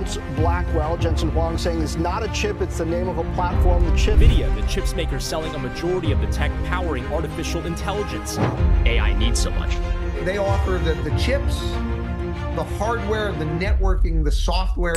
announced Blackwell. Jensen Huang saying it's not a chip, it's the name of a platform. The chip. NVIDIA, the chips maker selling a majority of the tech powering artificial intelligence. AI needs so much. They offer the, the chips, the hardware, the networking, the software.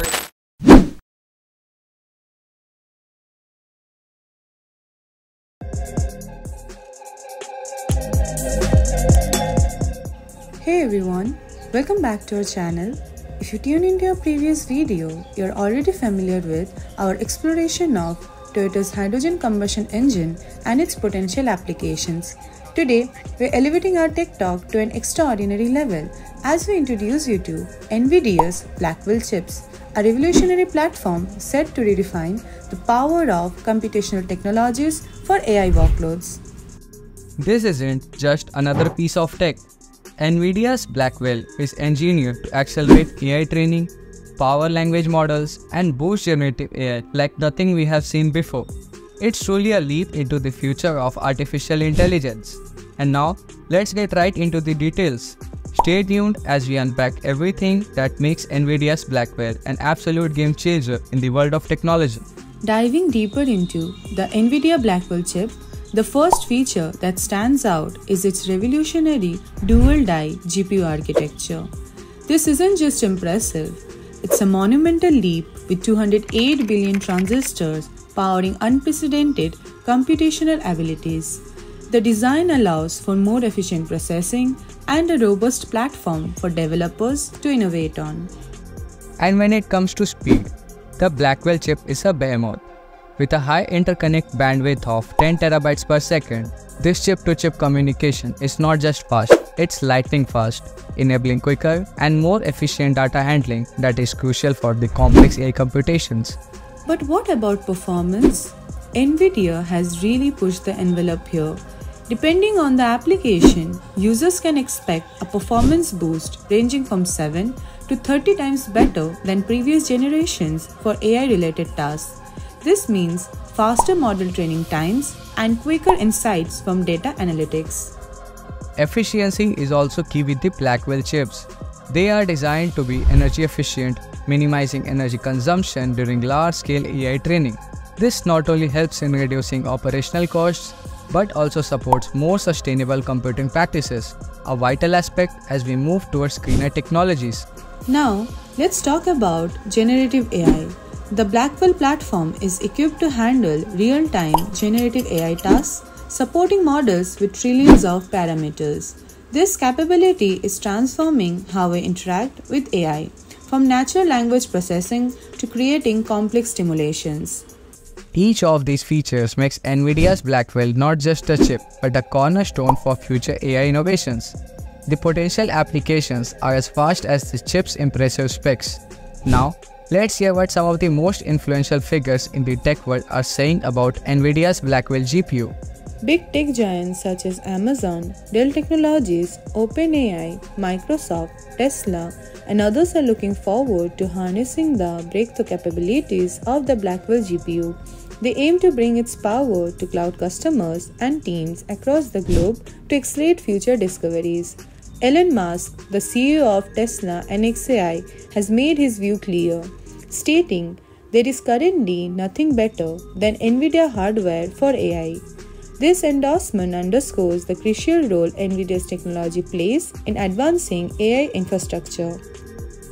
Hey everyone, welcome back to our channel. If you tuned into our previous video, you're already familiar with our exploration of Toyota's hydrogen combustion engine and its potential applications. Today, we're elevating our tech talk to an extraordinary level as we introduce you to NVIDIA's Blackwell chips, a revolutionary platform set to redefine the power of computational technologies for AI workloads. This isn't just another piece of tech. NVIDIA's Blackwell is engineered to accelerate AI training, power language models, and boost generative AI like nothing we have seen before. It's truly a leap into the future of artificial intelligence. And now, let's get right into the details. Stay tuned as we unpack everything that makes NVIDIA's Blackwell an absolute game changer in the world of technology. Diving deeper into the NVIDIA Blackwell chip, the first feature that stands out is its revolutionary dual die GPU architecture. This isn't just impressive, it's a monumental leap with 208 billion transistors powering unprecedented computational abilities. The design allows for more efficient processing and a robust platform for developers to innovate on. And when it comes to speed, the Blackwell chip is a behemoth. With a high interconnect bandwidth of 10 terabytes per second, this chip-to-chip communication is not just fast, it's lightning fast, enabling quicker and more efficient data handling that is crucial for the complex AI computations. But what about performance? Nvidia has really pushed the envelope here. Depending on the application, users can expect a performance boost ranging from 7 to 30 times better than previous generations for AI related tasks. This means faster model training times and quicker insights from data analytics. Efficiency is also key with the Blackwell chips. They are designed to be energy efficient, minimizing energy consumption during large-scale AI training. This not only helps in reducing operational costs, but also supports more sustainable computing practices, a vital aspect as we move towards greener technologies. Now, let's talk about generative AI. The Blackwell platform is equipped to handle real time generative AI tasks, supporting models with trillions of parameters. This capability is transforming how we interact with AI, from natural language processing to creating complex simulations. Each of these features makes NVIDIA's Blackwell not just a chip, but a cornerstone for future AI innovations. The potential applications are as vast as the chip's impressive specs. Now, Let's hear what some of the most influential figures in the tech world are saying about NVIDIA's Blackwell GPU. Big tech giants such as Amazon, Dell Technologies, OpenAI, Microsoft, Tesla, and others are looking forward to harnessing the breakthrough capabilities of the Blackwell GPU. They aim to bring its power to cloud customers and teams across the globe to accelerate future discoveries. Elon Musk, the CEO of Tesla and xAI, has made his view clear, stating there is currently nothing better than NVIDIA hardware for AI. This endorsement underscores the crucial role NVIDIA's technology plays in advancing AI infrastructure.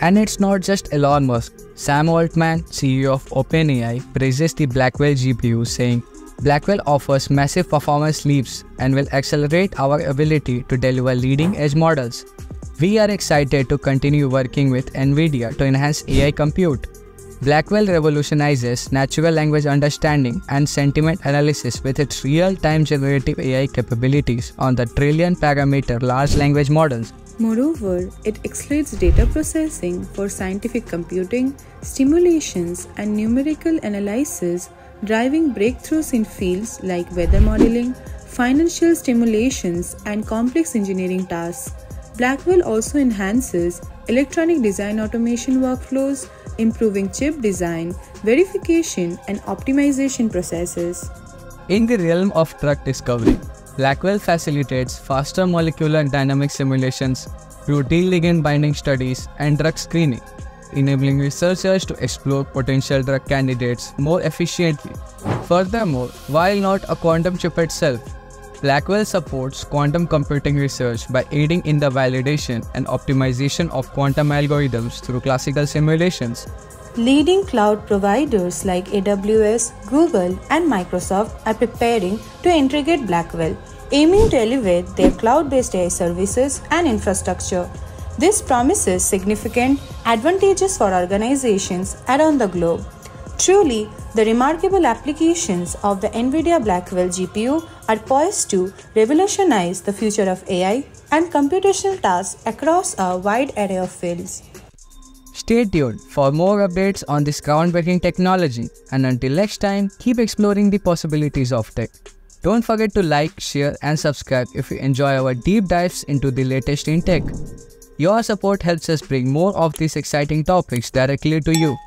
And it's not just Elon Musk. Sam Altman, CEO of OpenAI, praises the Blackwell GPU, saying, Blackwell offers massive performance leaps and will accelerate our ability to deliver leading edge models. We are excited to continue working with NVIDIA to enhance AI compute. Blackwell revolutionizes natural language understanding and sentiment analysis with its real-time generative AI capabilities on the trillion parameter large language models. Moreover, it accelerates data processing for scientific computing, simulations, and numerical analysis driving breakthroughs in fields like weather modeling, financial simulations, and complex engineering tasks. Blackwell also enhances electronic design automation workflows, improving chip design, verification, and optimization processes. In the realm of drug discovery, Blackwell facilitates faster molecular dynamic simulations, protein ligand binding studies, and drug screening. Enabling researchers to explore potential drug candidates more efficiently. Furthermore, while not a quantum chip itself, Blackwell supports quantum computing research by aiding in the validation and optimization of quantum algorithms through classical simulations. Leading cloud providers like AWS, Google, and Microsoft are preparing to integrate Blackwell, aiming to elevate their cloud based AI services and infrastructure. This promises significant advantages for organizations around the globe. Truly, the remarkable applications of the NVIDIA Blackwell GPU are poised to revolutionize the future of AI and computational tasks across a wide array of fields. Stay tuned for more updates on this groundbreaking technology, and until next time, keep exploring the possibilities of tech. Don't forget to like, share, and subscribe if you enjoy our deep dives into the latest in tech. Your support helps us bring more of these exciting topics directly to you.